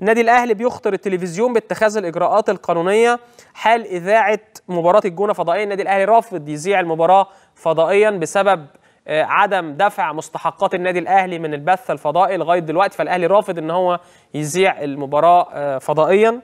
النادي الأهلي بيخطر التلفزيون باتخاذ الإجراءات القانونية حال إذاعة مباراة الجونة فضائيا النادي الأهلي رافض يذيع المباراة فضائيا بسبب آه، عدم دفع مستحقات النادي الأهلي من البث الفضائي لغاية دلوقتي. فالأهلي رافض إن هو يذيع المباراة آه، فضائيا.